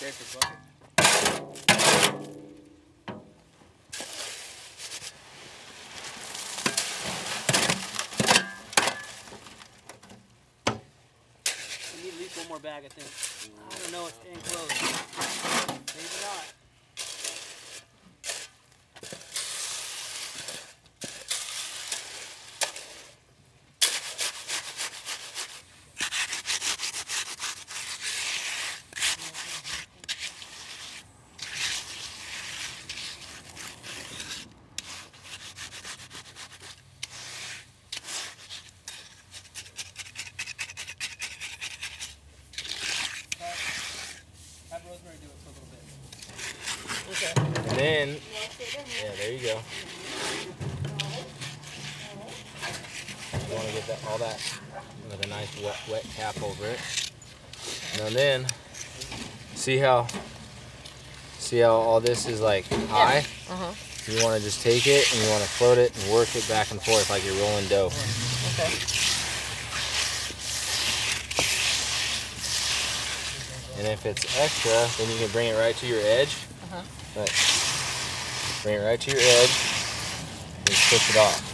We need at least one more bag, I think. I don't know, it's close. Maybe not. Then, yeah, there you go. You want to get that all that with a nice wet wet cap over it. Now then, see how see how all this is like high. Uh-huh. You want to just take it and you want to float it and work it back and forth like you're rolling dough. Okay. And if it's extra, then you can bring it right to your edge. Uh-huh. Right. Bring it right to your edge and push it off.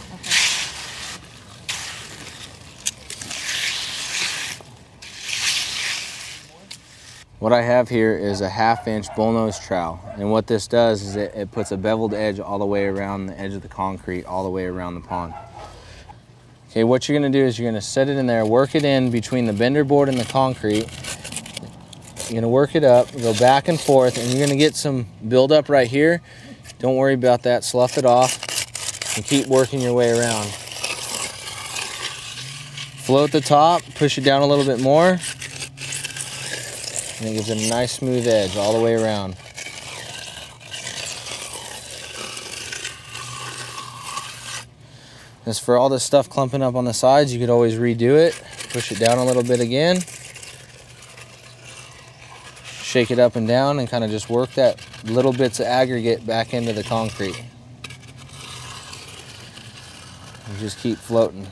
What I have here is a half inch bullnose trowel. And what this does is it, it puts a beveled edge all the way around the edge of the concrete, all the way around the pond. Okay, what you're gonna do is you're gonna set it in there, work it in between the bender board and the concrete. You're gonna work it up, go back and forth, and you're gonna get some build up right here. Don't worry about that, slough it off, and keep working your way around. Float the top, push it down a little bit more, and it gives it a nice smooth edge all the way around. As for all this stuff clumping up on the sides, you could always redo it. Push it down a little bit again. Shake it up and down and kind of just work that little bits of aggregate back into the concrete. And just keep floating.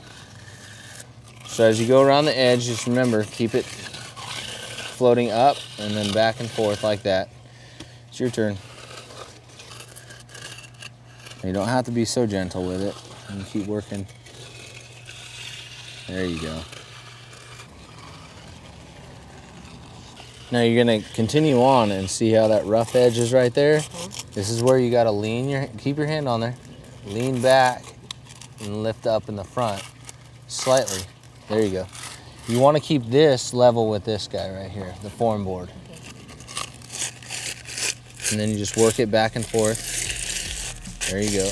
So as you go around the edge, just remember, keep it floating up and then back and forth like that. It's your turn. You don't have to be so gentle with it. You keep working. There you go. Now you're gonna continue on and see how that rough edge is right there. Mm-hmm. This is where you gotta lean your, keep your hand on there. Lean back and lift up in the front slightly. There you go. You wanna keep this level with this guy right here, the form board. And then you just work it back and forth. There you go.